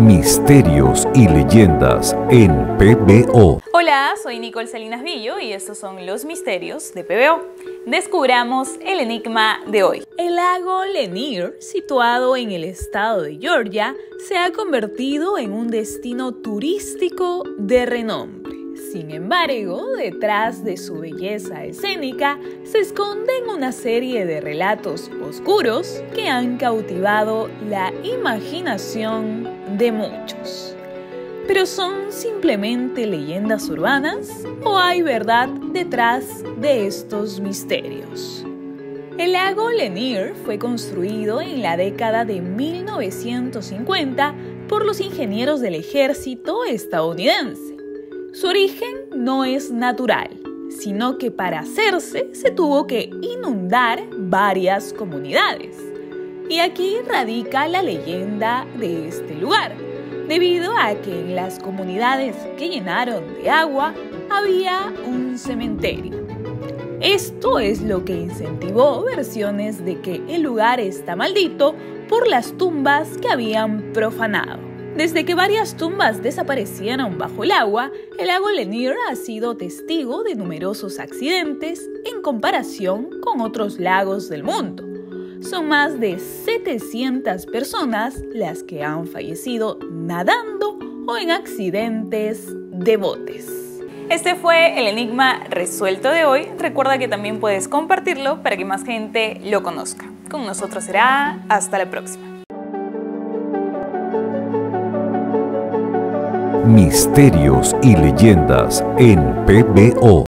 Misterios y leyendas en PBO. Hola, soy Nicole Salinas Villo y estos son los misterios de PBO. Descubramos el enigma de hoy. El lago Lanier, situado en el estado de Georgia, se ha convertido en un destino turístico de renombre. Sin embargo, detrás de su belleza escénica se esconden una serie de relatos oscuros que han cautivado la imaginación de muchos. Pero ¿son simplemente leyendas urbanas o hay verdad detrás de estos misterios? El lago Lanier fue construido en la década de 1950 por los ingenieros del ejército estadounidense su origen no es natural, sino que para hacerse se tuvo que inundar varias comunidades. Y aquí radica la leyenda de este lugar, debido a que en las comunidades que llenaron de agua había un cementerio. Esto es lo que incentivó versiones de que el lugar está maldito por las tumbas que habían profanado. Desde que varias tumbas desaparecieron bajo el agua, el lago Lanier ha sido testigo de numerosos accidentes en comparación con otros lagos del mundo. Son más de 700 personas las que han fallecido nadando o en accidentes de botes. Este fue el enigma resuelto de hoy. Recuerda que también puedes compartirlo para que más gente lo conozca. Con nosotros será hasta la próxima. Misterios y leyendas en PBO.